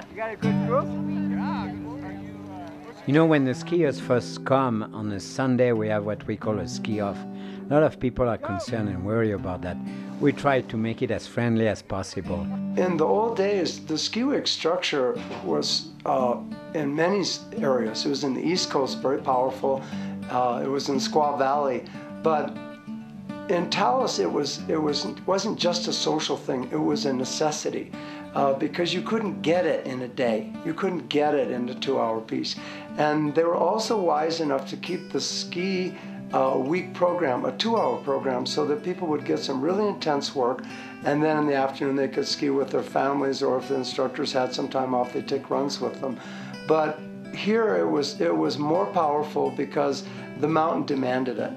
Matt, you got a good group? You know, when the skiers first come on a Sunday, we have what we call a ski off. A lot of people are concerned and worry about that. We try to make it as friendly as possible. In the old days, the ski week structure was uh, in many areas. It was in the East Coast, very powerful. Uh, it was in Squaw Valley, but in Taos, it was it was wasn't just a social thing. It was a necessity uh, because you couldn't get it in a day. You couldn't get it in a two-hour piece, and they were also wise enough to keep the ski uh, week program a two-hour program so that people would get some really intense work, and then in the afternoon they could ski with their families, or if the instructors had some time off, they'd take runs with them. But here it was it was more powerful because the mountain demanded it.